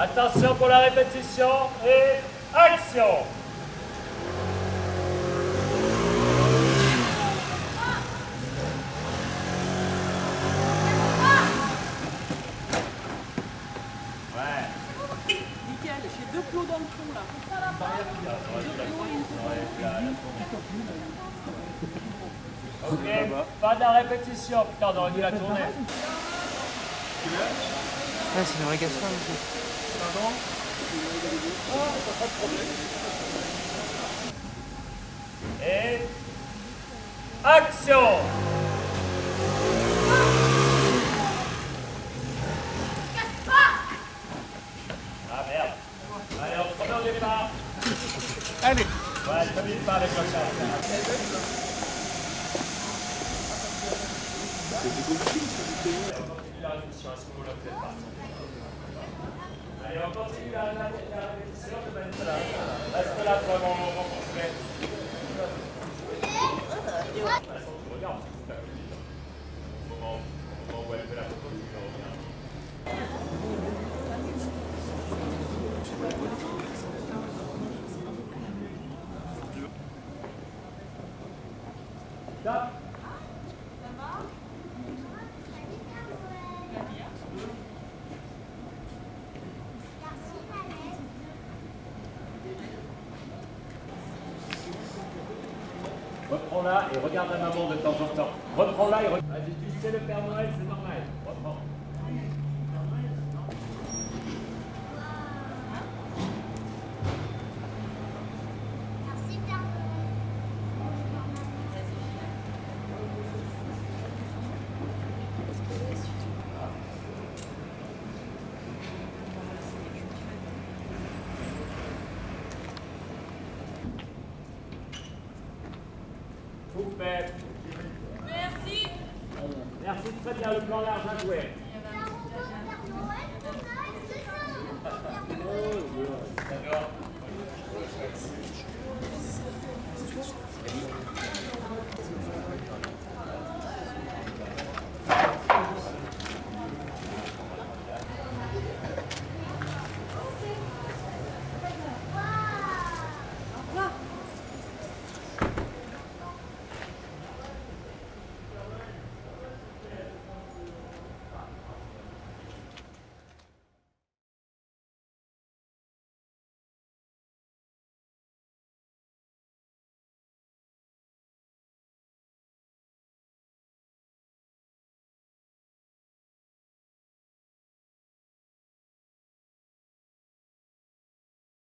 Attention pour la répétition et action. Dans le fond là. Ok, pas de la répétition. Putain, on aurait dû la tourner. Ouais, c'est une vraie casserole aussi. Pardon Et action não levar. Eli. Vai, tá para, Você ficou difícil, não tem. Reprends-la et regarde la maman de temps en temps. Reprends-la et regarde. Vas-y, tu sais le Père Noël, c'est normal. Vous faites. Merci. Merci, très bien, le plan large à jouer.